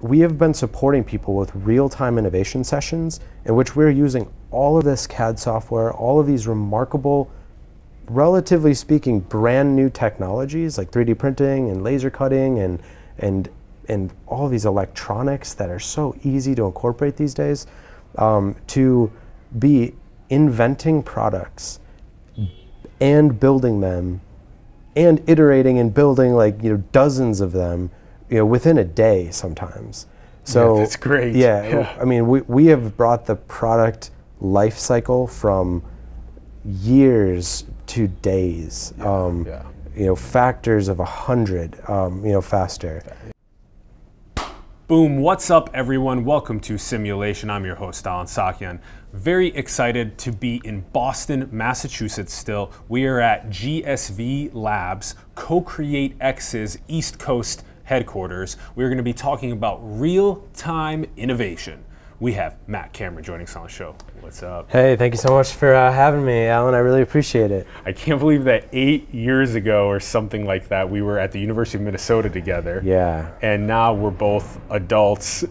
we have been supporting people with real-time innovation sessions in which we're using all of this CAD software, all of these remarkable, relatively speaking, brand new technologies like 3D printing and laser cutting and and and all these electronics that are so easy to incorporate these days, um, to be inventing products and building them and iterating and building like you know dozens of them you know within a day sometimes so yeah, that's great yeah, yeah, i mean we, we have brought the product life cycle from years to days yeah, um, yeah. you know factors of a hundred um, you know faster Boom, what's up everyone? Welcome to Simulation. I'm your host, Allen Saakyan. Very excited to be in Boston, Massachusetts still. We are at GSV Labs, Co-Create X's East Coast headquarters. We're gonna be talking about real-time innovation. We have Mac Cameron joining us on the show. What's up? Hey, thank you so much for uh, having me, Allen. I really appreciate it. I can't believe that eight years ago or something like that, we were at the University of Minnesota together. Yeah. And now we're both adults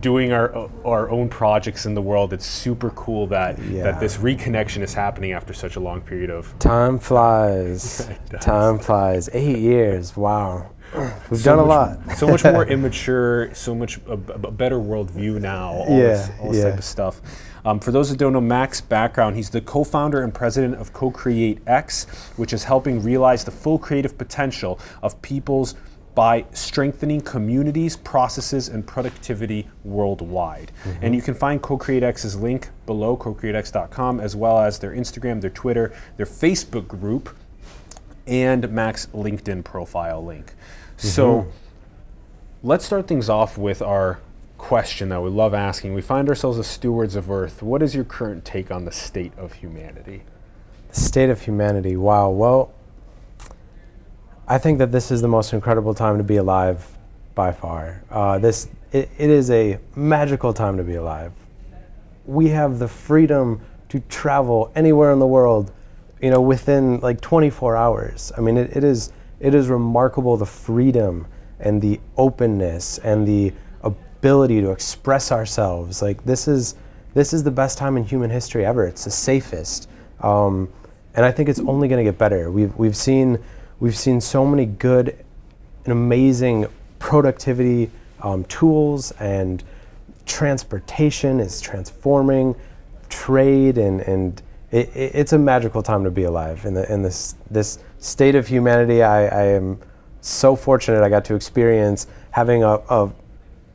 doing our our own projects in the world. It's super cool that yeah. that this reconnection is happening after such a long period of time flies. time flies. Eight years. Wow. We've so done a lot. so much more immature, so much a, a better worldview now. All yeah, this, all this yeah. type of stuff. Um, for those that don't know Mac's background, he's the co-founder and president of Co-Create X, which is helping realize the full creative potential of people's by strengthening communities, processes, and productivity worldwide. Mm-hmm. And you can find CoCreateX's link below, cocreatex.com, as well as their Instagram, their Twitter, their Facebook group, and Mac's LinkedIn profile link. Mm-hmm. So let's start things off with our question that we love asking. We find ourselves as stewards of Earth. What is your current take on the state of humanity? The state of humanity. Wow. Well, I think that this is the most incredible time to be alive by far. Uh, this it, it is a magical time to be alive. We have the freedom to travel anywhere in the world, you know, within like 24 hours. I mean, it, it is it is remarkable the freedom and the openness and the ability to express ourselves. Like this is this is the best time in human history ever. It's the safest, um, and I think it's only going to get better. We've we've seen We've seen so many good and amazing productivity um, tools and transportation is transforming, trade and, and it, it, it's a magical time to be alive in, the, in this, this state of humanity. I, I am so fortunate I got to experience having a, a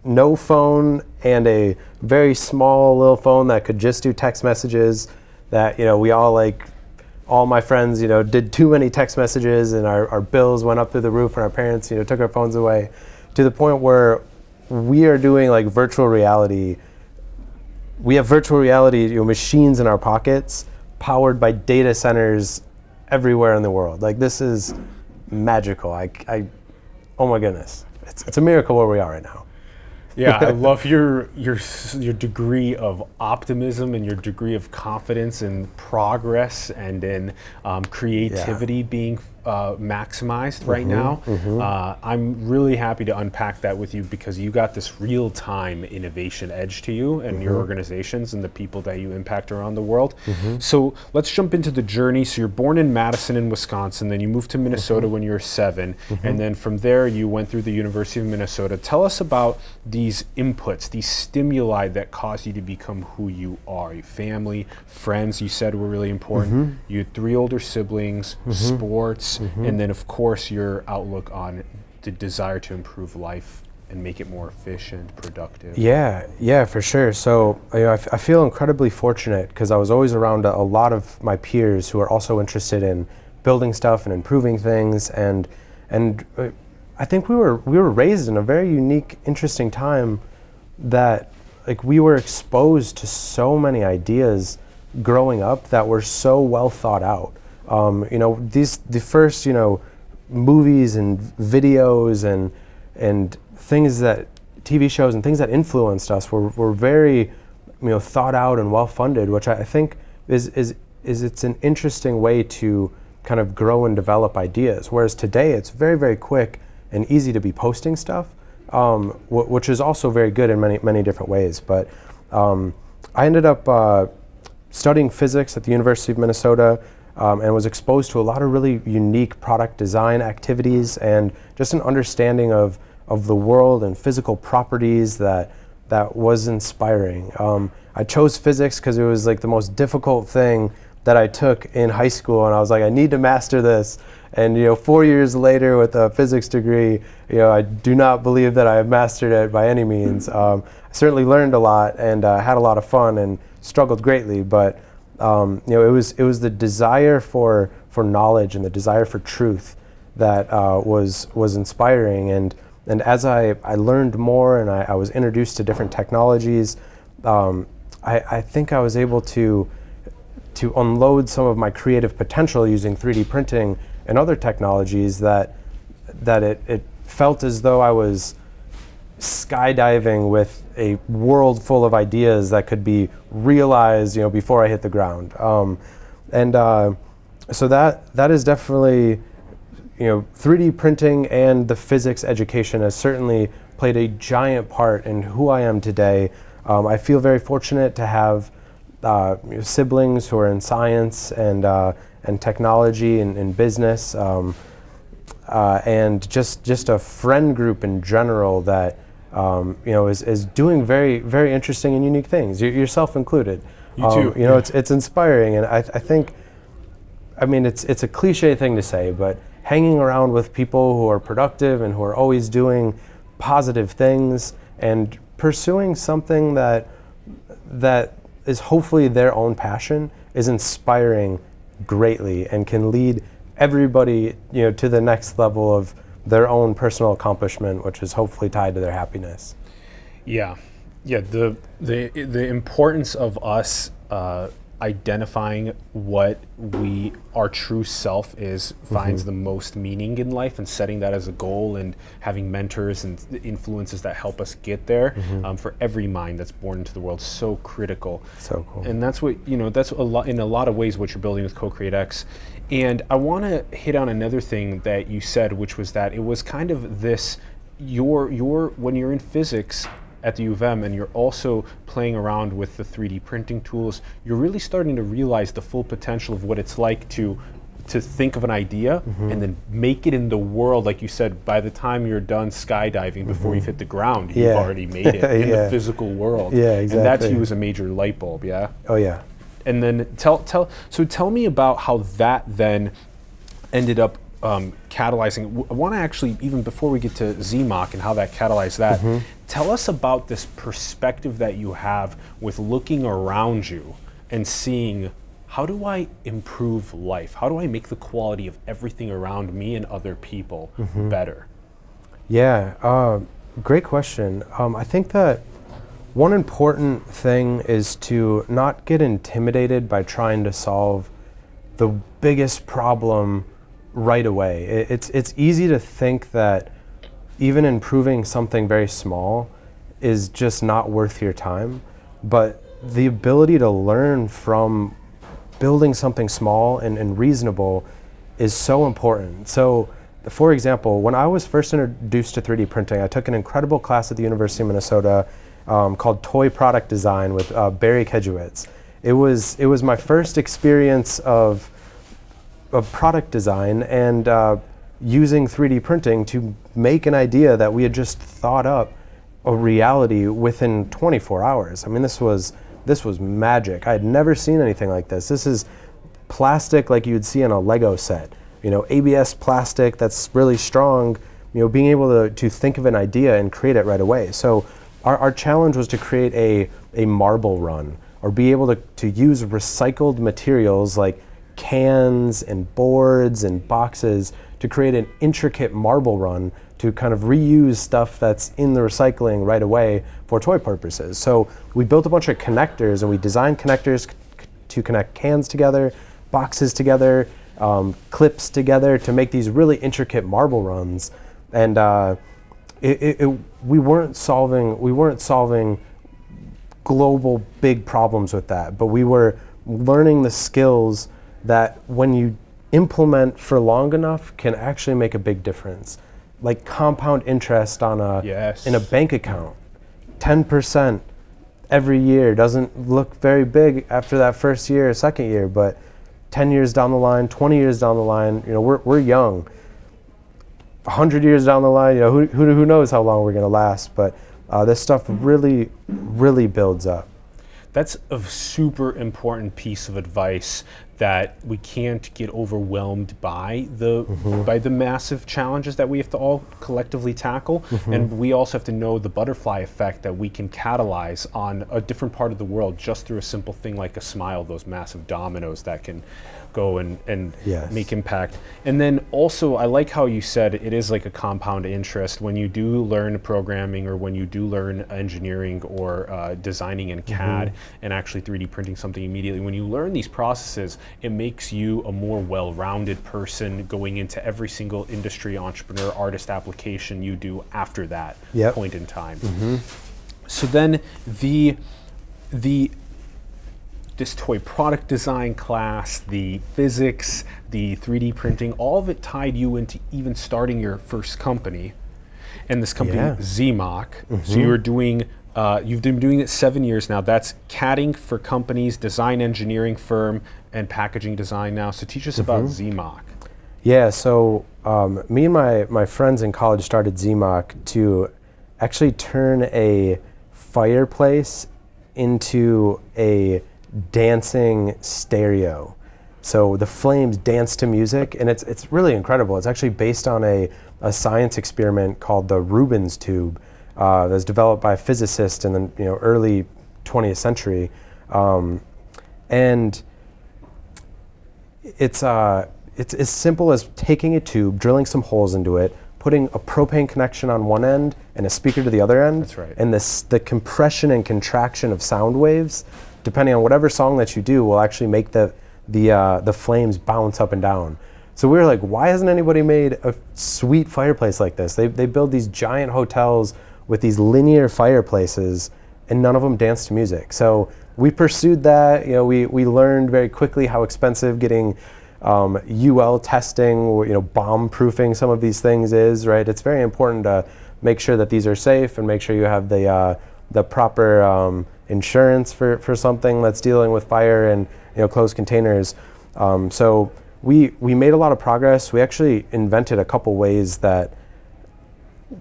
no phone and a very small little phone that could just do text messages that you know we all like all my friends, you know, did too many text messages and our, our bills went up through the roof and our parents, you know, took our phones away to the point where we are doing like virtual reality. We have virtual reality you know, machines in our pockets powered by data centers everywhere in the world. Like this is magical. I, I oh my goodness. It's, it's a miracle where we are right now. Yeah, I love your your your degree of optimism and your degree of confidence in progress and in um, creativity yeah. being uh, maximized right mm-hmm, now. Mm-hmm. Uh, I'm really happy to unpack that with you because you got this real time innovation edge to you and mm-hmm. your organizations and the people that you impact around the world. Mm-hmm. So let's jump into the journey. So you're born in Madison, in Wisconsin, then you moved to Minnesota mm-hmm. when you were 7 mm-hmm. and then from there you went through the University of Minnesota. Tell us about these inputs, these stimuli that caused you to become who you are. Your family, friends, you said were really important. You had three older siblings, sports mm-hmm. and then of course your outlook on the desire to improve life and make it more efficient, productive. Yeah, yeah, for sure. So you know, I, f- I feel incredibly fortunate because I was always around a, a, lot of my peers who are also interested in building stuff and improving things, and and uh, I think we were we were raised in a very unique, interesting time that like we were exposed to so many ideas growing up that were so well thought out. Um, you know, these the first you know movies and videos and and things that TV shows and things that influenced us were, were very you know thought out and well funded, which I think is is is it's an interesting way to kind of grow and develop ideas. Whereas today it's very very quick and easy to be posting stuff. um, w- which is also very good in many many different ways. But um, I ended up uh, studying physics at the University of Minnesota. Um, and was exposed to a lot of really unique product design activities and just an understanding of, of the world and physical properties that that was inspiring. Um, I chose physics because it was like the most difficult thing that I took in high school, and I was like, I need to master this. And you know, four years later, with a physics degree, you know, I do not believe that I have mastered it by any means. Um, I certainly learned a lot and uh, had a lot of fun and struggled greatly, but um, you know, it was it was the desire for for knowledge and the desire for truth that uh, was was inspiring. And and as I, I learned more and I, I was introduced to different technologies, um, I, I think I was able to to unload some of my creative potential using 3D printing and other technologies that that it, it felt as though I was skydiving with a world full of ideas that could be realized, you know, before I hit the ground. Um, and uh, so that that is definitely, you know, 3D printing and the physics education has certainly played a giant part in who I am today. Um, I feel very fortunate to have uh, siblings who are in science and uh, and technology and, and business, um, uh, and just just a friend group in general that um, you know is, is doing very very interesting and unique things. Yourself included. You too. Um, you know, it's it's inspiring, and I, I think, I mean, it's it's a cliche thing to say, but hanging around with people who are productive and who are always doing positive things and pursuing something that that is hopefully their own passion is inspiring greatly and can lead everybody you know to the next level of their own personal accomplishment which is hopefully tied to their happiness. Yeah. Yeah the the the importance of us uh, identifying what we our true self is finds mm-hmm. the most meaning in life and setting that as a goal and having mentors and influences that help us get there mm-hmm. um, for every mind that's born into the world. So critical. So cool. And that's what you know that's a lot in a lot of ways what you're building with co-create x and i want to hit on another thing that you said which was that it was kind of this your your when you're in physics at the U of M and you're also playing around with the 3D printing tools, you're really starting to realize the full potential of what it's like to to think of an idea mm-hmm. and then make it in the world like you said by the time you're done skydiving mm-hmm. before you've hit the ground yeah. you've already made it in yeah. the physical world yeah exactly and that to you was a major light bulb yeah oh yeah and then tell tell so tell me about how that then ended up um, catalyzing. I want to actually, even before we get to Zmach and how that catalyzed that, mm-hmm. tell us about this perspective that you have with looking around you and seeing how do I improve life? How do I make the quality of everything around me and other people mm-hmm. better? Yeah, uh, great question. Um, I think that one important thing is to not get intimidated by trying to solve the biggest problem right away. It's it's easy to think that even improving something very small is just not worth your time, but the ability to learn from building something small and, and reasonable is so important. So, for example, when I was first introduced to 3D printing, I took an incredible class at the University of Minnesota um, called Toy Product Design with uh, Barry Kudrowitz. It was it was my first experience of of product design and uh, using 3D printing to make an idea that we had just thought up a reality within 24 hours. I mean, this was this was magic. I had never seen anything like this. This is plastic like you'd see in a Lego set. You know, ABS plastic that's really strong. You know, being able to, to think of an idea and create it right away. So our, our challenge was to create a, a marble run or be able to, to use recycled materials like cans and boards and boxes to create an intricate marble run to kind of reuse stuff that's in the recycling right away for toy purposes. So we built a bunch of connectors and we designed connectors to connect cans together, boxes together, um, clips together to make these really intricate marble runs. And uh, it, it, it, we weren't solving we weren't solving global big problems with that, but we were learning the skills that when you implement for long enough can actually make a big difference. like compound interest on a Yes. in a bank account. 10% every year doesn't look very big after that first year or second year, but 10 years down the line, 20 years down the line, you know, we're, we're young. 100 years down the line, you know, who, who, who knows how long we're going to last, but uh, this stuff really, really builds up. That's a super important piece of advice that we can't get overwhelmed by the by the massive challenges that we have to all collectively tackle. And we also have to know the butterfly effect that we can catalyze on a different part of the world just through a simple thing like a smile those massive dominoes that can go and, and Yes. make impact. And then also, I like how you said it is like a compound interest. When you do learn programming or when you do learn engineering or uh, designing in CAD and actually 3D printing something immediately, when you learn these processes, it makes you a more well rounded person going into every single industry, entrepreneur, artist application you do after that Yep. point in time. So then the the this toy product design class, the physics, the 3D printing, all of it tied you into even starting your first company. And this company, Yeah. Zmach. So you were doing, uh, you've been doing it seven years now. That's CADing for companies, design engineering firm, and packaging design now. So teach us about Zmach. Yeah, so um, me and my, my friends in college started Zmach to actually turn a fireplace into a dancing stereo. So the flames dance to music, and it's, it's really incredible. It's actually based on a, a science experiment called the Rubens tube uh, that was developed by a physicist in the you know, early 20th century. Um, and it's uh, it's as simple as taking a tube, drilling some holes into it, putting a propane connection on one end and a speaker to the other end. That's right. And this the compression and contraction of sound waves, depending on whatever song that you do, will actually make the the uh, the flames bounce up and down. So we were like, why hasn't anybody made a sweet fireplace like this? They they build these giant hotels with these linear fireplaces, and none of them dance to music. So we pursued that. You know, we we learned very quickly how expensive getting um, UL testing, you know, bomb proofing some of these things is. Right, it's very important to make sure that these are safe and make sure you have the uh, the proper um, insurance for, for something that's dealing with fire and you know closed containers. Um, so we we made a lot of progress. We actually invented a couple ways that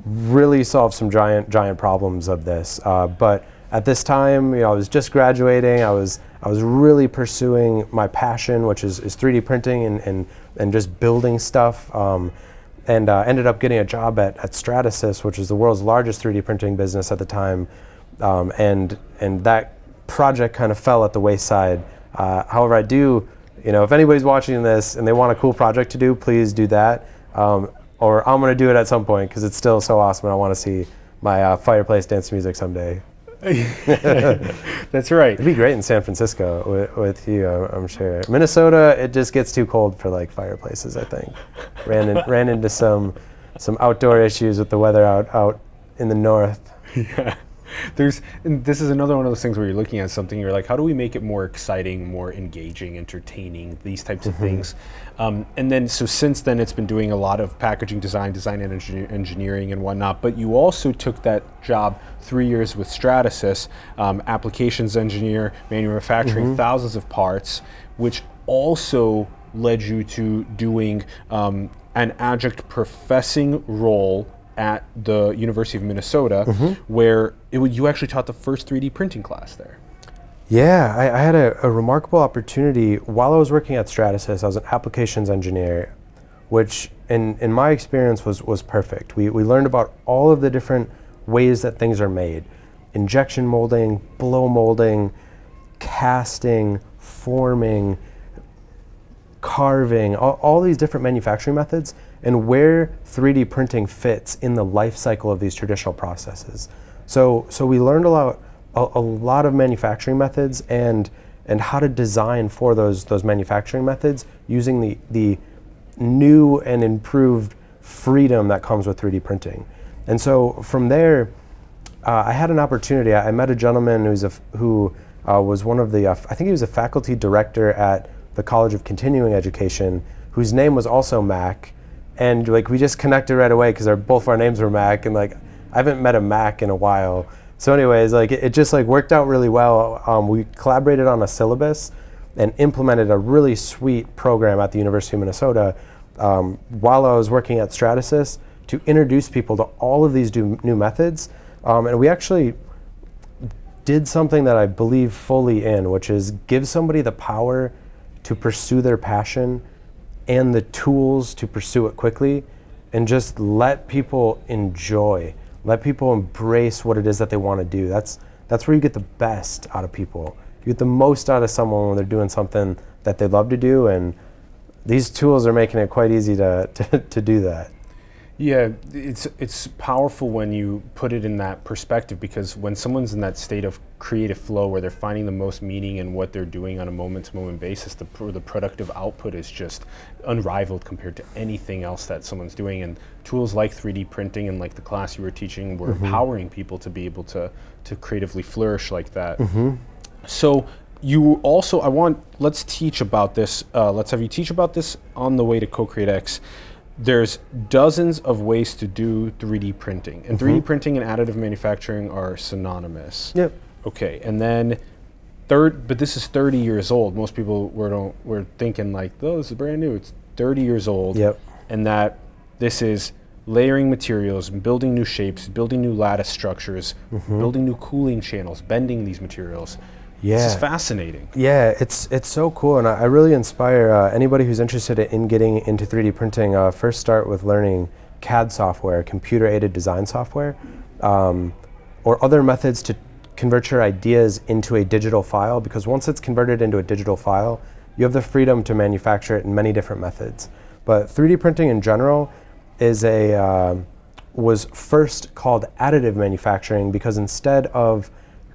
really solved some giant giant problems of this. Uh, but at this time, you know, I was just graduating. I was I was really pursuing my passion, which is, is 3D printing and, and and just building stuff. Um, and uh, ended up getting a job at, at Stratasys, which is the world's largest 3D printing business at the time. Um, and and that project kind of fell at the wayside. Uh, however, I do, you know, if anybody's watching this and they want a cool project to do, please do that. Um, or I'm going to do it at some point because it's still so awesome and I want to see my uh, fireplace dance music someday. That's right. It'd be great in San Francisco with, with you, I'm, I'm sure. Minnesota, it just gets too cold for like fireplaces. I think ran in, ran into some some outdoor issues with the weather out out in the north. yeah. There's, and this is another one of those things where you're looking at something, you're like, how do we make it more exciting, more engaging, entertaining, these types of things. Um, and then, so since then, it's been doing a lot of packaging design, design and engineer, engineering and whatnot. But you also took that job three years with Stratasys, um, applications engineer, manufacturing thousands of parts, which also led you to doing um, an adjunct professing role at the University of Minnesota, where it, would- you actually taught the first 3D printing class there. Yeah, I, I had a, a remarkable opportunity while I was working at Stratasys. I was an applications engineer, which in, in my experience was, was perfect. We, we learned about all of the different ways that things are made injection molding, blow molding, casting, forming, carving, all, all these different manufacturing methods, and where 3D printing fits in the life cycle of these traditional processes. So, so we learned a lot, a, a lot of manufacturing methods and and how to design for those those manufacturing methods using the the new and improved freedom that comes with 3D printing. And so from there, uh, I had an opportunity. I, I met a gentleman who's a who uh, was one of the, uh, I think he was a faculty director at the College of Continuing Education, whose name was also Mac. and like we just connected right away because both our names were Mac, and like I haven't met a Mac in a while. So, anyways, like it, it just like worked out really well. Um, we collaborated on a syllabus and implemented a really sweet program at the University of Minnesota um, while I was working at Stratasys to introduce people to all of these new methods. Um, and we actually did something that I believe fully in, which is give somebody the power to pursue their passion and the tools to pursue it quickly and just let people enjoy let people embrace what it is that they want to do. That's that's where you get the best out of people. You get the most out of someone when they're doing something that they love to do and these tools are making it quite easy to, to, to do that yeah, it's it's powerful when you put it in that perspective because when someone's in that state of creative flow where they're finding the most meaning in what they're doing on a moment-to-moment basis, the the productive output is just unrivaled compared to anything else that someone's doing. And tools like 3D printing and like the class you were teaching were mm-hmm. empowering people to be able to to creatively flourish like that. Mm-hmm. So you also, I want let's teach about this. Uh, let's have you teach about this on the way to Co-Create X there's dozens of ways to do 3D printing, and mm-hmm. 3D printing and additive manufacturing are synonymous. Yep. Okay, and then third, but this is 30 years old. Most people were don't were thinking like, "Oh, this is brand new." It's 30 years old. Yep. And that this is layering materials, building new shapes, building new lattice structures, mm-hmm. building new cooling channels, bending these materials. Yeah, this is fascinating. Yeah, it's it's so cool, and I, I really inspire uh, anybody who's interested in getting into 3D printing. Uh, first, start with learning CAD software, computer-aided design software, um, or other methods to convert your ideas into a digital file. Because once it's converted into a digital file, you have the freedom to manufacture it in many different methods. But 3D printing in general is a uh, was first called additive manufacturing because instead of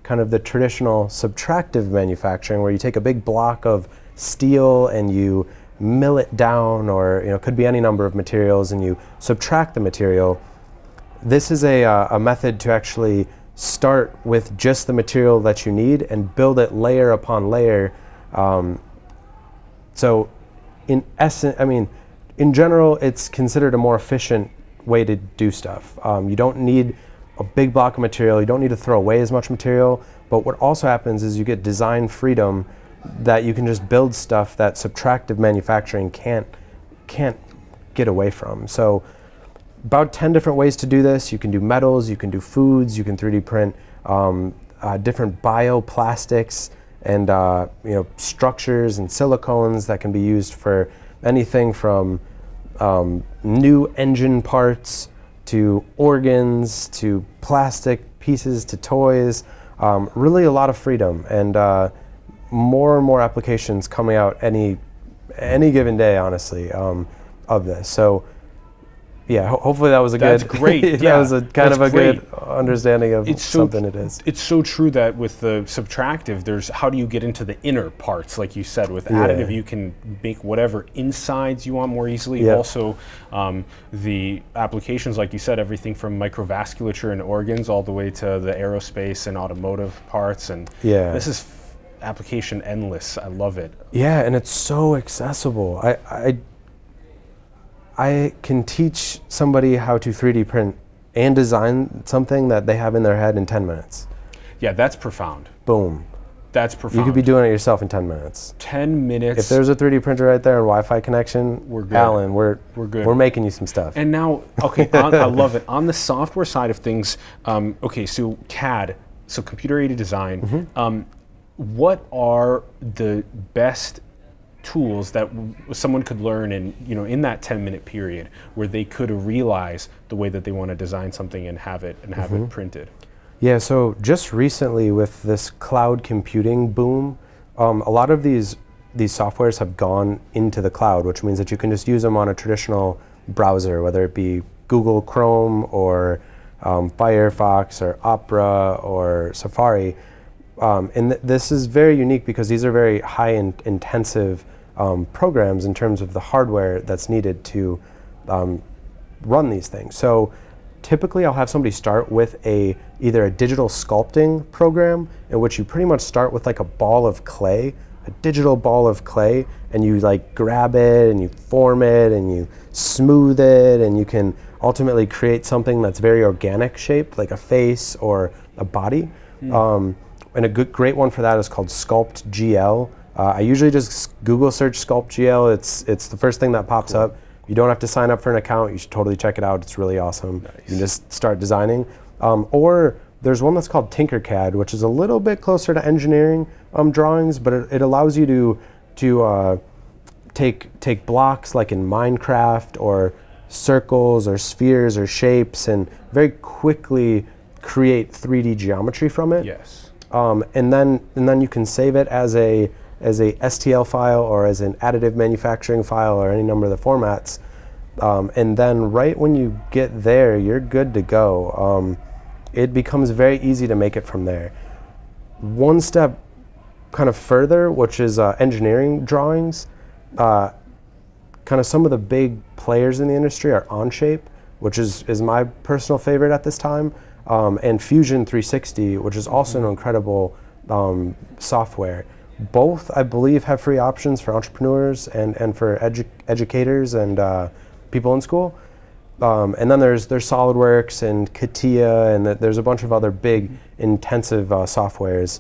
kind of the traditional subtractive manufacturing where you take a big block of steel and you mill it down or you know could be any number of materials and you subtract the material. This is a, uh, a method to actually start with just the material that you need and build it layer upon layer. Um, so in essence i mean in general it's considered a more efficient way to do stuff. Um, you don't need a big block of material. You don't need to throw away as much material. But what also happens is you get design freedom that you can just build stuff that subtractive manufacturing can't can't get away from. So about 10 different ways to do this. You can do metals, you can do foods, you can 3D print um, uh, different bioplastics and uh, you know structures and silicones that can be used for anything from um, new engine parts to organs to plastic pieces to toys. Um, really, a lot of freedom and uh, more and more applications coming out any any given day, honestly, um, of this. So yeah, ho- hopefully that was a That's good. great. that yeah, was a kind of a great. good understanding of it's something so, it is. It's so true that with the subtractive, there's how do you get into the inner parts, like you said. With additive, you can make whatever insides you want more easily. Yep. Also, um, the applications, like you said, everything from microvasculature and organs all the way to the aerospace and automotive parts, and yeah, this is application endless. I love it. Yeah, and it's so accessible. I, I I can teach somebody how to 3D print and design something that they have in their head in 10 minutes. Yeah, that's profound. Boom. That's profound. You could be doing it yourself in 10 minutes. 10 minutes. If there's a 3D printer right there and Wi-Fi connection, we're good. Allen, we're we're good. We're making you some stuff. And now, okay, on, I love it. On the software side of things, um, okay, so CAD, so computer-aided design. Mm-hmm. Um, what are the best tools that someone could learn in you know in that 10 minute period where they could realize the way that they want to design something and have it and have mm-hmm. it printed yeah so just recently with this cloud computing boom um, a lot of these these softwares have gone into the cloud which means that you can just use them on a traditional browser whether it be google chrome or um, firefox or opera or safari um, and th- this is very unique because these are very high in- intensive um, programs in terms of the hardware that's needed to um, run these things. So typically I'll have somebody start with a either a digital sculpting program in which you pretty much start with like a ball of clay a digital ball of clay and you like grab it and you form it and you smooth it and you can ultimately create something that's very organic shaped, like a face or a body. Mm. Um, and a good, great one for that is called Sculpt GL. Uh, I usually just Google search SculptGL. It's it's the first thing that pops cool. up. You don't have to sign up for an account. You should totally check it out. It's really awesome. Nice. You can just start designing. Um, or there's one that's called Tinkercad, which is a little bit closer to engineering um, drawings, but it, it, allows you to to uh, take take blocks like in Minecraft or circles or spheres or shapes and very quickly create 3D geometry from it. Yes. Um, and then and then you can save it as a as a STL file or as an additive manufacturing file or any number of the formats. Um, and then right when you get there, you're good to go. Um, it becomes very easy to make it from there. One step kind of further, which is uh, engineering drawings, uh, kind of some of the big players in the industry are Onshape, which is, is my personal favorite at this time, um, and Fusion 360, which is also an incredible um, software. Both, I believe, have free options for entrepreneurs and, and for edu educators and uh, people in school. Um, and then there's there's SolidWorks and CATIA, and th there's a bunch of other big, intensive uh, softwares.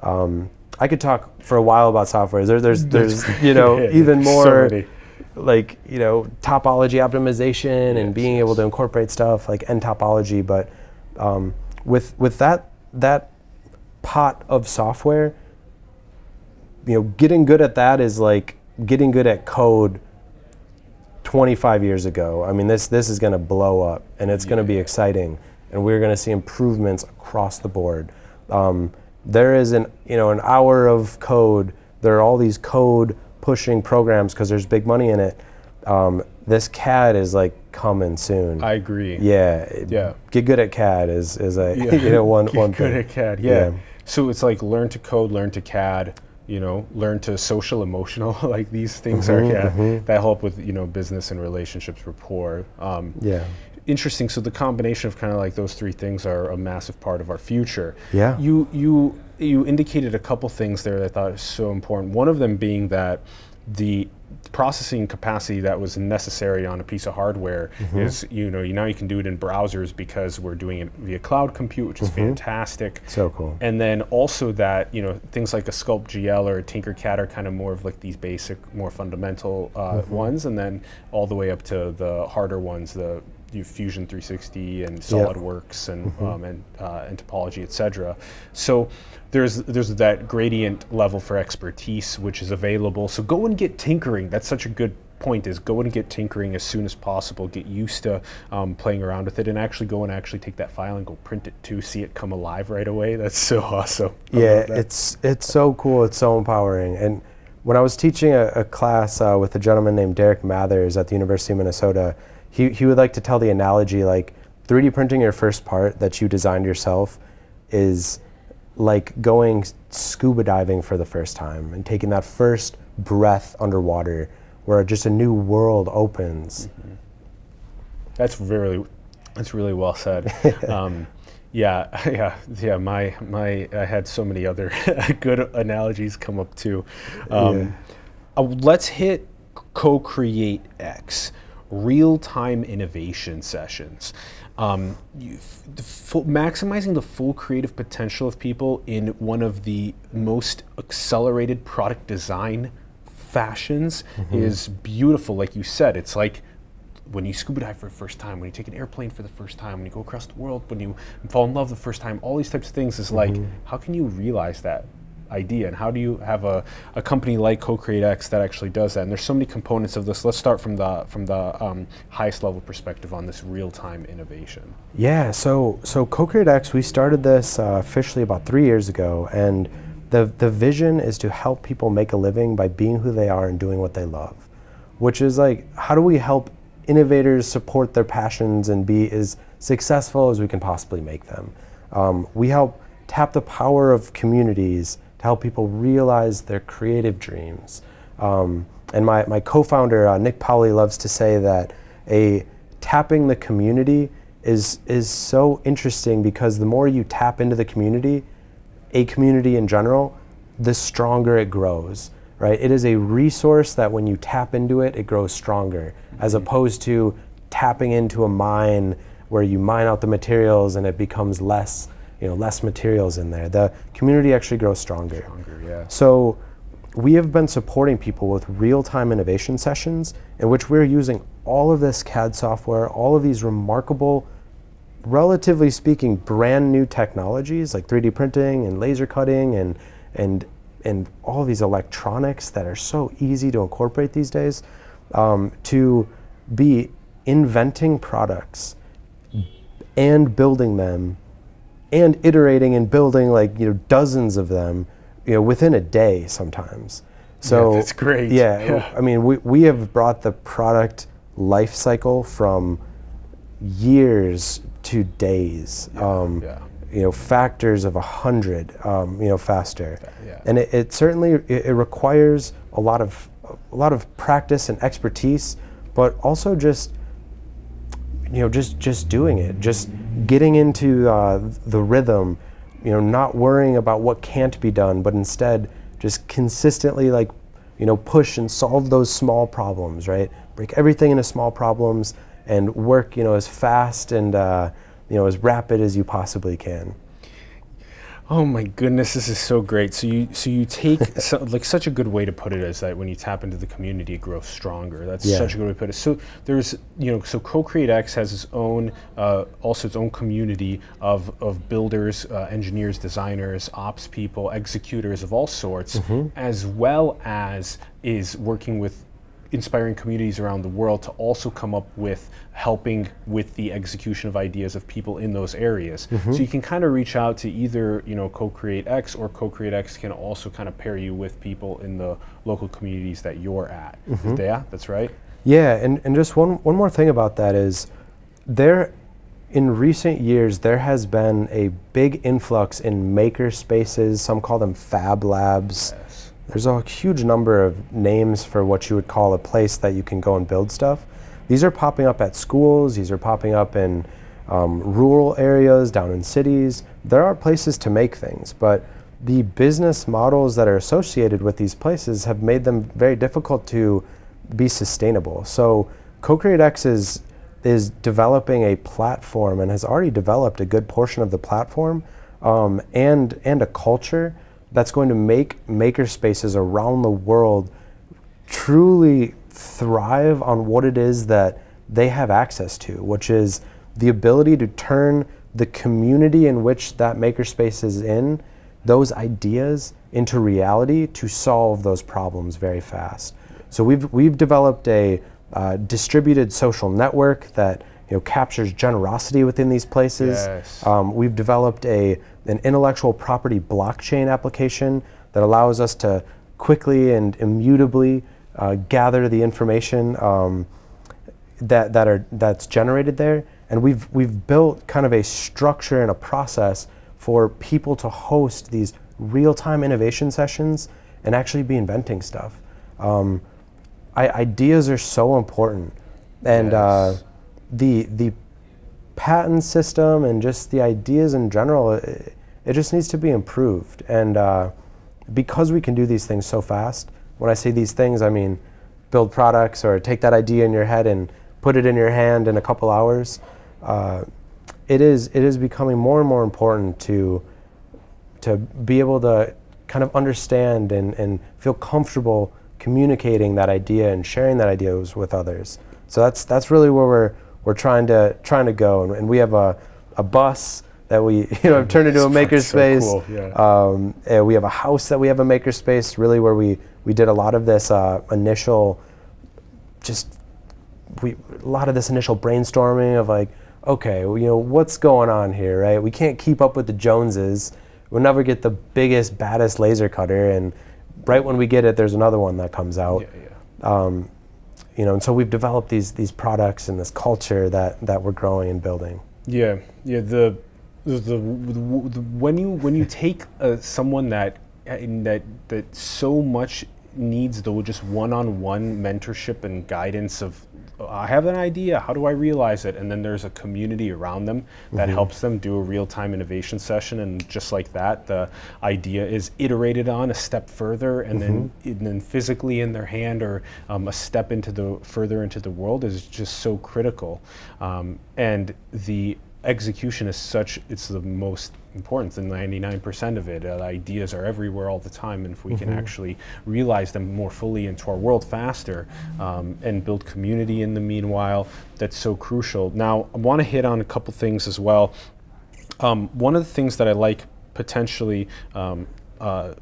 Um, I could talk for a while about softwares. There, there's there's you know yeah, even more so like you know topology optimization yes, and being yes. able to incorporate stuff like ntopology. But um, with with that that pot of software, you know, getting good at that is like getting good at code 25 years ago. I mean, this this is going to blow up, and it's yeah. going to be exciting, and we're going to see improvements across the board. Um, there is an you know an hour of code. There are all these code pushing programs because there's big money in it. Um, this CAD is like coming soon. I agree. Yeah. Yeah. Get good at CAD is is a yeah. you know one Get one good thing. at CAD. Yeah. yeah. So it's like learn to code, learn to CAD you know learn to social emotional like these things mm-hmm, are yeah mm-hmm. that help with you know business and relationships rapport. Um, yeah. interesting. So the combination of kind of like those three things are a massive part of our future. Yeah. You you you indicated a couple things there that i thought is so important. One of them being that the processing capacity that was necessary on a piece of hardware mm-hmm. is you know you now you can do it in browsers because we're doing it via cloud compute which is mm-hmm. fantastic so cool and then also that you know things like a sculpt gl or a tinkercad are kind of more of like these basic more fundamental uh, mm-hmm. ones and then all the way up to the harder ones the Fusion 360 and SolidWorks and mm-hmm. um, and, uh, nTopology, etc. So there's there's that gradient level for expertise which is available. So go and get tinkering. That's such a good point is go and get tinkering as soon as possible get used to um, playing around with it and actually go and actually take that file and go print it to see it come alive right away that's so awesome yeah it's it's so cool it's so empowering and when i was teaching a, a class uh, with a gentleman named derek mathers at the university of minnesota he, he would like to tell the analogy like 3d printing your first part that you designed yourself is like going scuba diving for the first time and taking that first breath underwater where just a new world opens. Mm-hmm. That's really, that's really well said. um, yeah, yeah, yeah. My my, I had so many other good analogies come up too. Um, yeah. uh, let's hit co-create X, real-time innovation sessions um, the full, maximizing the full creative potential of people in one of the most accelerated product design fashions mm-hmm. is beautiful. Like you said, it's like when you scuba dive for the first time, when you take an airplane for the first time, when you go across the world, when you fall in love the first time, all these types of things is mm-hmm. like, how can you realize that idea and how do you have a, a company like co-createx that actually does that? And there's so many components of this. Let's start from the from the um, highest level perspective on this real-time innovation. Yeah so so co-createx we started this uh, officially about three years ago and the the vision is to help people make a living by being who they are and doing what they love which is like how do we help innovators support their passions and be as successful as we can possibly make them? Um, we help tap the power of communities help people realize their creative dreams. Um, and my, my co-founder, uh, Nick Powley, loves to say that a tapping the community is, is so interesting because the more you tap into the community, a community in general, the stronger it grows, right? It is a resource that when you tap into it, it grows stronger, mm-hmm. as opposed to tapping into a mine where you mine out the materials and it becomes less, you know, less materials in there. The community actually grows stronger. Stronger, yeah. So we have been supporting people with real-time innovation sessions in which we're using all of this CAD software, all of these remarkable, relatively speaking, brand new technologies like 3D printing and laser cutting and and and all these electronics that are so easy to incorporate these days, um, to be inventing products and building them and iterating and building like you know dozens of them you know within a day sometimes so yeah, that's great yeah, yeah, i mean we, we have brought the product life cycle from years to days yeah, um, yeah. you know factors of a hundred um, you know faster yeah. and it, it certainly it, it requires a lot of a lot of practice and expertise but also just you know just just doing it just getting into uh, the rhythm you know not worrying about what can't be done but instead just consistently like you know push and solve those small problems right? Break everything into small problems and work you know as fast and uh, you know as rapid as you possibly can Oh my goodness, this is so great. So you so you take so, like such a good way to put it is that when you tap into the community, it grows stronger. That's yeah. such a good way to put it. So there's you know so Co-Create X has its own uh, also its own community of of builders, uh, engineers, designers, ops people, executors of all sorts, mm-hmm. as well as is working with inspiring communities around the world to also come up with helping with the execution of ideas of people in those areas. Mm-hmm. So you can kind of reach out to either, you know, Co-Create X or Co-Create X can also kind of pair you with people in the local communities that you're at. Mm-hmm. Yeah, that's right. Yeah, and, and just one, one more thing about that is there in recent years there has been a big influx in maker spaces, some call them fab labs. Yeah there's a huge number of names for what you would call a place that you can go and build stuff. These are popping up at schools, these are popping up in um, rural areas, down in cities. There are places to make things, but the business models that are associated with these places have made them very difficult to be sustainable. So Co-Create X is, is developing a platform and has already developed a good portion of the platform um, and, and a culture that's going to make maker spaces around the world truly thrive on what it is that they have access to, which is the ability to turn the community in which that makerspace is in, those ideas into reality to solve those problems very fast. So we've we've developed a uh, distributed social network that you know captures generosity within these places. Yes. Um, we've developed a an intellectual property blockchain application that allows us to quickly and immutably uh, gather the information um, that, that are, that's generated there. And we've, we've built kind of a structure and a process for people to host these real-time innovation sessions and actually be inventing stuff. Um, I, ideas are so important. And uh, yes. uh, the, the patent system and just the ideas in general, it, it just needs to be improved. And uh, because we can do these things so fast, when I say these things, I mean build products or take that idea in your head and put it in your hand in a couple hours. Uh, it is it is becoming more and more important to to be able to kind of understand and, and feel comfortable communicating that idea and sharing that ideas with others. So that's that's really where we're we're trying to trying to go. And, and we have a, a bus that we you know have turned into a makerspace. So cool. yeah. um, we have a house that we have a makerspace, really where we we did a lot of this uh, initial, just we a lot of this initial brainstorming of like, okay, well, you know what's going on here, right? We can't keep up with the Joneses. We'll never get the biggest, baddest laser cutter, and right when we get it, there's another one that comes out. Yeah, yeah. Um, you know, and so we've developed these these products and this culture that that we're growing and building. Yeah, yeah. The the, the, the when you when you take uh, someone that that that so much needs the just one-on-one mentorship and guidance of I have an idea. How do I realize it? And then there's a community around them that Mhm. helps them do a real time innovation session. And just like that, the idea is iterated on a step further, and then and then physically in their hand or um, a step into the further into the world is just so critical. Um, and the execution is such it's the most important than 99% of it. Uh, ideas are everywhere all the time and if we can actually realize them more fully into our world faster um, and build community in the meanwhile that's so crucial. Now i want to hit on a couple things as well. Um, one of the things that i like potentially um, uh,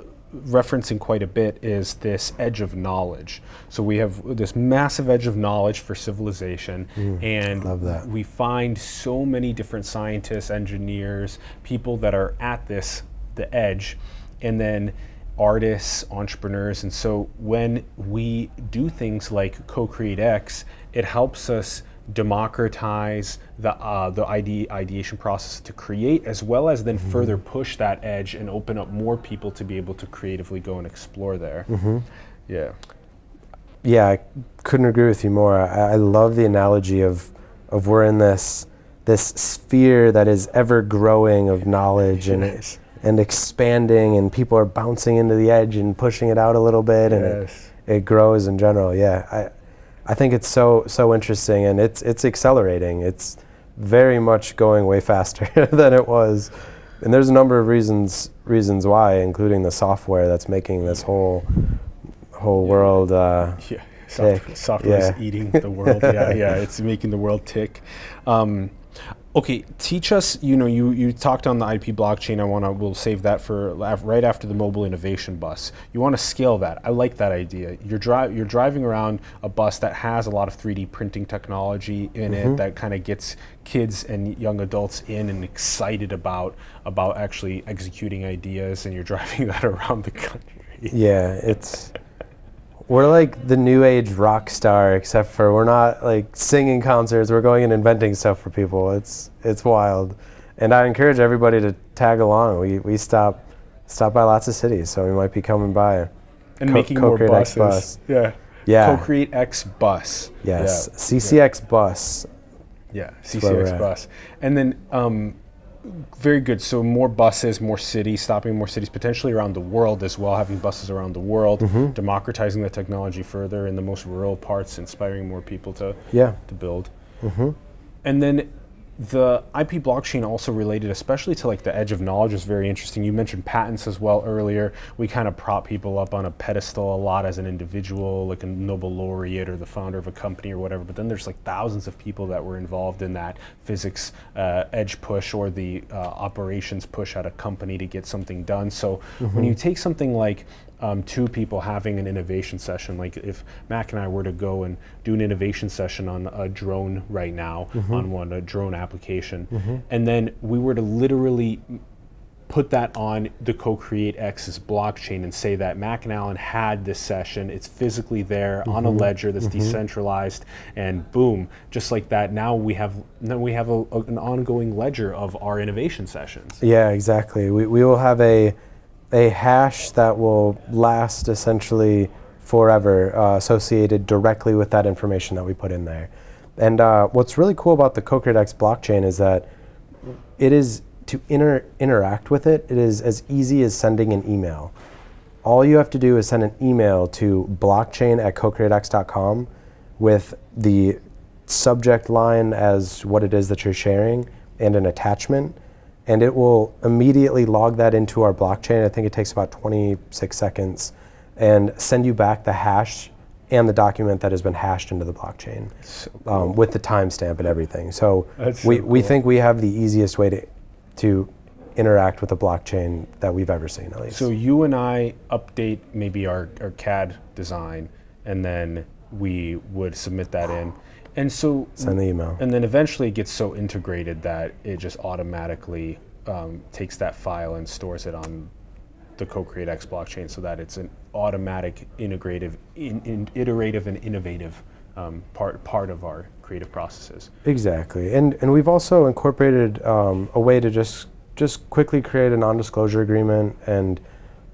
referencing quite a bit is this edge of knowledge. So we have this massive edge of knowledge for civilization, mm, and love that. we find so many different scientists, engineers, people that are at this the edge, and then artists, entrepreneurs, and so when we do things like Co-Create X, it helps us democratize the uh, the ide- ideation process to create, as well as then further push that edge and open up more people to be able to creatively go and explore there. Yeah. Yeah, I couldn't agree with you more. I, I love the analogy of of we're in this this sphere that is ever growing of knowledge and Yes. and expanding, and people are bouncing into the edge and pushing it out a little bit, and Yes. it, it grows in general. Yeah, I I think it's so so interesting, and it's it's accelerating. It's very much going way faster than it was, and there's a number of reasons reasons why, including the software that's making this whole whole world. Uh, Yeah, software is Yeah. eating the world. yeah, yeah, it's making the world tick. Um, okay, teach us. You know, you you talked on the IP blockchain. I want to. We'll save that for right after the mobile innovation bus. You want to scale that. I like that idea. You're drive. You're driving around a bus that has a lot of 3D printing technology in it mm-hmm. that kind of gets kids and young adults in and excited about about actually executing ideas. And you're driving that around the country. Yeah, it's we're like the new age rock star, except for we're not like singing concerts. We're going and inventing stuff for people. It's it's wild, and I encourage everybody to tag along. We we stop stop by lots of cities, so we might be coming by. and Co- making more Co-Create X buses. bus. Yeah. Yeah. Co-create X bus. Yes, Yeah. CCX bus. Yeah. CCX bus. And then um, very good. So more buses, more cities, stopping more cities, potentially around the world as well, having buses around the world, Mm-hmm. democratizing the technology further in the most rural parts, inspiring more people to Yeah. to build. Mm-hmm. And then the IP blockchain also related, especially to like the edge of knowledge, is very interesting. You mentioned patents as well earlier. We kind of prop people up on a pedestal a lot as an individual, like a Nobel laureate or the founder of a company or whatever. But then there's like thousands of people that were involved in that physics uh, edge push or the uh, operations push at a company to get something done. So when you take something like um, two people having an innovation session. Like if Mac and I were to go and do an innovation session on a drone right now, mm-hmm. on one a drone application, mm-hmm. and then we were to literally put that on the Co-Create X's blockchain and say that Mac and Allen had this session. It's physically there on a mm-hmm. ledger that's decentralized, and boom, just like that. Now we have now we have a, a- an ongoing ledger of our innovation sessions. Yeah, exactly. We, we will have a a hash that will last essentially forever, uh, associated directly with that information that we put in there. And uh, what's really cool about the Co-Create blockchain is that it is to inter- interact with it. It is as easy as sending an email. All you have to do is send an email to blockchain at cocreatex.com with the subject line as what it is that you're sharing and an attachment and it will immediately log that into our blockchain. I think it takes about 26 seconds and send you back the hash and the document that has been hashed into the blockchain So um, with the timestamp and everything. So That's we, so we cool. think we have the easiest way to, to interact with a blockchain that we've ever seen, at least. So you and I update maybe our, our CAD design, and then we would submit that in. And so, Send the email. and then eventually it gets so integrated that it just automatically um, takes that file and stores it on the Co-Create X blockchain, so that it's an automatic, integrative, in, in, iterative, and innovative um, part part of our creative processes. Exactly, and and we've also incorporated um, a way to just just quickly create a non-disclosure agreement, and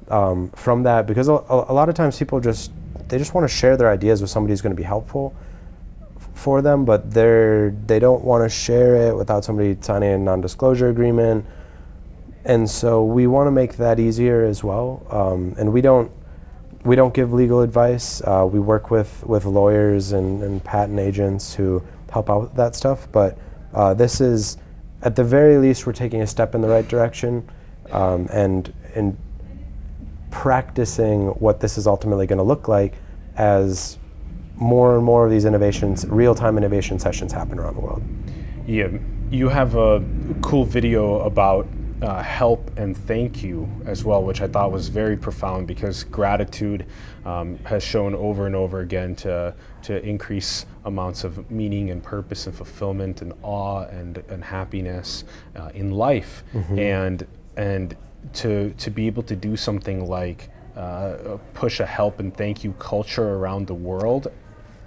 um, from that, because a, a lot of times people just they just want to share their ideas with somebody who's going to be helpful. For them, but they're they don't want to share it without somebody signing a non-disclosure agreement, and so we want to make that easier as well. Um, and we don't we don't give legal advice. Uh, we work with with lawyers and, and patent agents who help out with that stuff, but uh, this is at the very least we're taking a step in the right direction, um, and and practicing what this is ultimately going to look like as more and more of these innovations, real-time innovation sessions happen around the world. Yeah, you have a cool video about uh, help and thank you as well, which I thought was very profound because gratitude um, has shown over and over again to, to increase amounts of meaning and purpose and fulfillment and awe and, and happiness uh, in life. Mm-hmm. And, and to, to be able to do something like uh, push a help and thank you culture around the world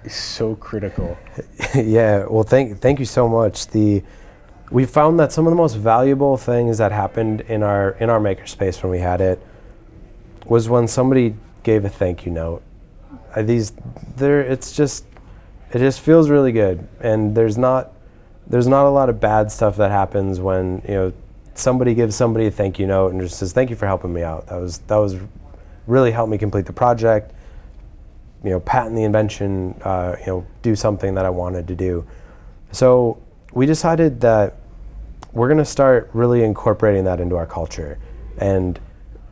is so critical. yeah, well, thank, thank you so much. The, we found that some of the most valuable things that happened in our in our makerspace when we had it was when somebody gave a thank you note. Uh, these there it's just it just feels really good and there's not there's not a lot of bad stuff that happens when you know somebody gives somebody a thank you note and just says thank you for helping me out. That was that was really helped me complete the project. You know, patent the invention. Uh, you know, do something that I wanted to do. So we decided that we're going to start really incorporating that into our culture and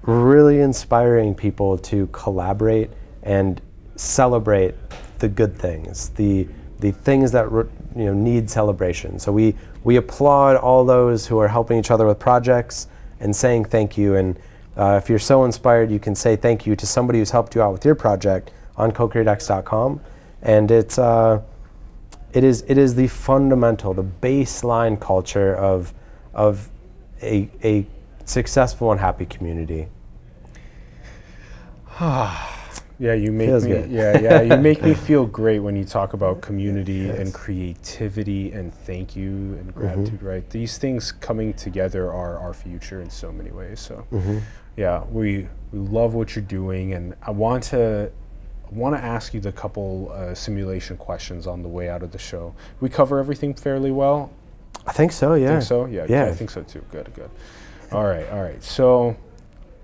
really inspiring people to collaborate and celebrate the good things, the the things that you know need celebration. So we we applaud all those who are helping each other with projects and saying thank you. And uh, if you're so inspired, you can say thank you to somebody who's helped you out with your project on CoCreateX.com. And it's uh, it is it is the fundamental, the baseline culture of of a a successful and happy community. yeah, you make Feels me good. yeah, yeah, you make me feel great when you talk about community yes. and creativity and thank you and mm-hmm. gratitude, mm-hmm. right? These things coming together are our future in so many ways. So mm-hmm. yeah, we we love what you're doing and I want to want to ask you the couple uh, simulation questions on the way out of the show. We cover everything fairly well. I think so. Yeah. Think so. Yeah. Yeah. I think so too. Good. Good. All right. All right. So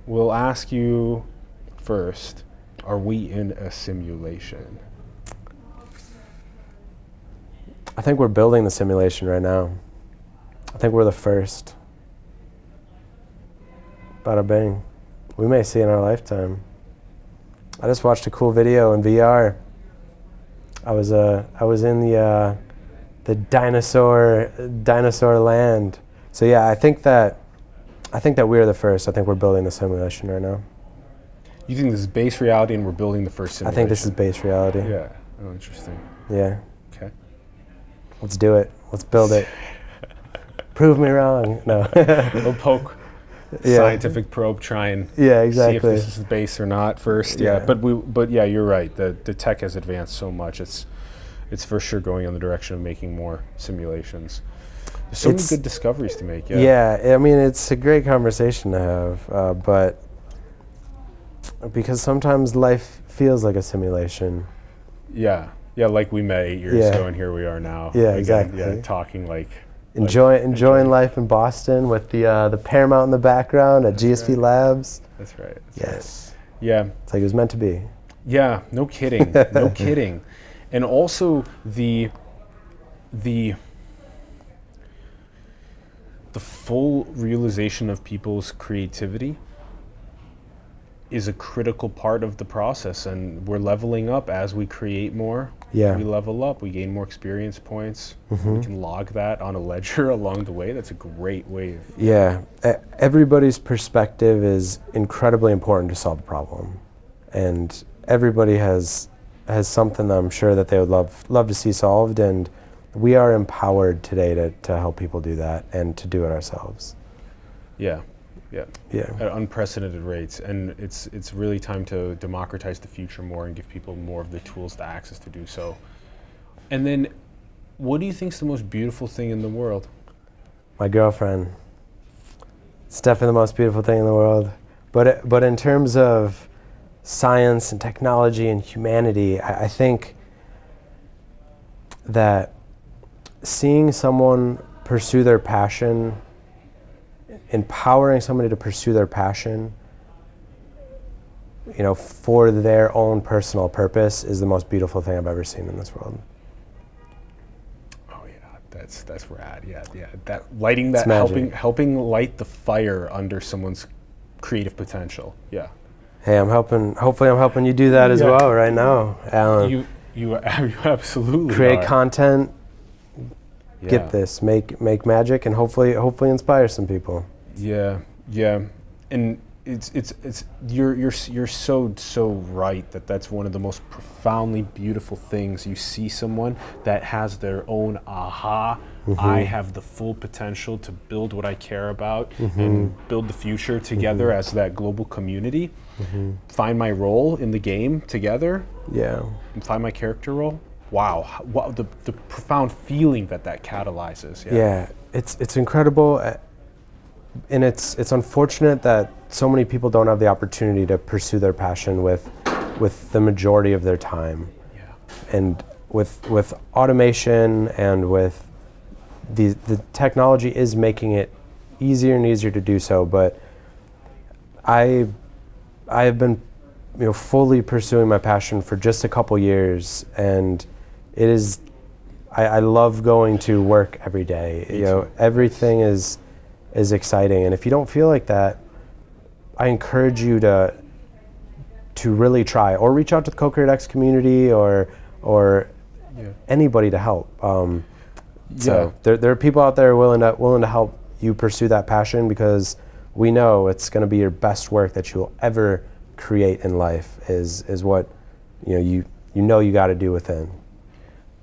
we'll ask you first. Are we in a simulation? I think we're building the simulation right now. I think we're the first. Bada bing. We may see in our lifetime. I just watched a cool video in VR. I was uh, I was in the uh, the dinosaur dinosaur land. So yeah, I think that I think that we're the first. I think we're building the simulation right now. You think this is base reality, and we're building the first simulation? I think this is base reality. Yeah. Oh, interesting. Yeah. Okay. Let's do it. Let's build it. Prove me wrong. No. we'll poke yeah. scientific probe try and yeah, exactly. see if this is the base or not first. Yeah. yeah. but we but yeah, you're right. The the tech has advanced so much. It's it's for sure going in the direction of making more simulations. There's so it's, many good discoveries to make. Yeah. Yeah, I mean it's a great conversation to have, uh, but because sometimes life feels like a simulation. Yeah. Yeah, like we met eight years yeah. ago, and here we are now. Yeah, Again, exactly. Yeah, talking like Enjoy, like, enjoying enjoy. life in Boston with the uh, the Paramount in the background at That's GSP right. Labs. That's right. That's yes. Right. Yeah. It's like it was meant to be. Yeah. No kidding. no kidding. And also the the the full realization of people's creativity is a critical part of the process and we're leveling up as we create more yeah. we level up, we gain more experience points. Mm-hmm. We can log that on a ledger along the way. That's a great way of. Yeah. everybody's perspective is incredibly important to solve a problem. And everybody has has something that I'm sure that they would love love to see solved and we are empowered today to, to help people do that and to do it ourselves. Yeah. Yeah. Yeah. At unprecedented rates. And it's it's really time to democratize the future more and give people more of the tools, the access to do so. And then what do you think is the most beautiful thing in the world? My girlfriend. It's definitely the most beautiful thing in the world. But but in terms of science and technology and humanity, I, I think that seeing someone pursue their passion, empowering somebody to pursue their passion, you know, for their own personal purpose is the most beautiful thing I've ever seen in this world. Oh yeah, that's that's rad. Yeah, yeah. That lighting that helping helping light the fire under someone's creative potential. Yeah. Hey, I'm helping. Hopefully, I'm helping you do that as yeah. well right now, Allen. You you, you absolutely create are. content. Yeah. Get this, make make magic, and hopefully hopefully inspire some people. Yeah, yeah, and it's it's it's you're you're you're so so right that that's one of the most profoundly beautiful things. You see someone that has their own aha. Mm-hmm. I have the full potential to build what I care about mm-hmm. and build the future together mm-hmm. as that global community. Mm-hmm. Find my role in the game together. Yeah. And find my character role. Wow, what the the profound feeling that that catalyzes. Yeah, yeah it's it's incredible and it's it's unfortunate that so many people don't have the opportunity to pursue their passion with with the majority of their time. Yeah. And with with automation and with the the technology is making it easier and easier to do so, but I I have been you know fully pursuing my passion for just a couple years and it is I, I love going to work every day. Me you know, too. everything is is exciting. And if you don't feel like that, I encourage you to to really try or reach out to the Co-Create X community or or yeah. anybody to help. Um, so yeah. there, there are people out there willing to willing to help you pursue that passion because we know it's going to be your best work that you'll ever create in life is is what you know you you know you got to do within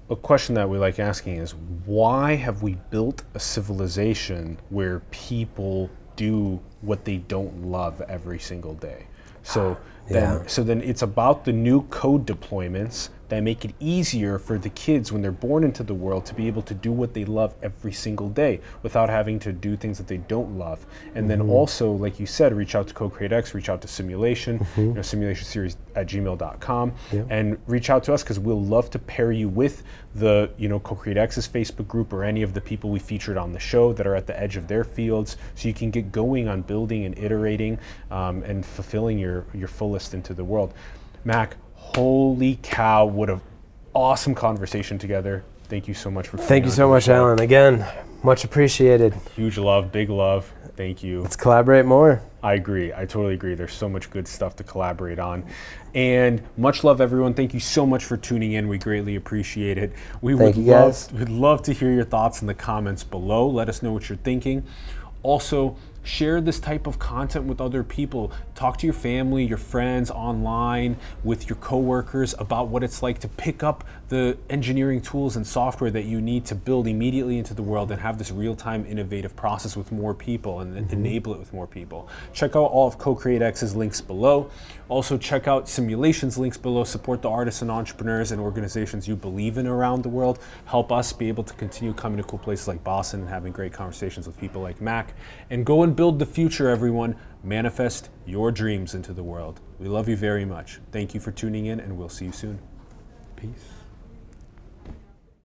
a question that we like asking is why have we built a civilization where people do what they don't love every single day? So ah, then, yeah. so then it's about the new code deployments that make it easier for the kids when they're born into the world to be able to do what they love every single day without having to do things that they don't love. And mm-hmm. then also, like you said, reach out to Co-Create X, reach out to Simulation, mm-hmm. you know, simulation series at gmail.com, yep. and reach out to us because we'll love to pair you with the, you know, Co-Create X's Facebook group or any of the people we featured on the show that are at the edge of their fields so you can get going on building and iterating um, and fulfilling your, your fullest into the world. Mac, holy cow, what an awesome conversation together. Thank you so much for Thank you so much, Allen. Again, much appreciated. Huge love, big love. Thank you. Let's collaborate more. I agree. I totally agree. There's so much good stuff to collaborate on. And much love, everyone. Thank you so much for tuning in. We greatly appreciate it. We Thank would love, would love to hear your thoughts in the comments below. Let us know what you're thinking. Also, share this type of content with other people. Talk to your family, your friends online, with your coworkers about what it's like to pick up the engineering tools and software that you need to build immediately into the world and have this real-time innovative process with more people and mm-hmm. enable it with more people. Check out all of Co-Create X's links below. Also check out Simulations links below. Support the artists and entrepreneurs and organizations you believe in around the world. Help us be able to continue coming to cool places like Boston and having great conversations with people like Mac. And go and build the future, everyone. Manifest your dreams into the world. We love you very much. Thank you for tuning in, and we'll see you soon. Peace.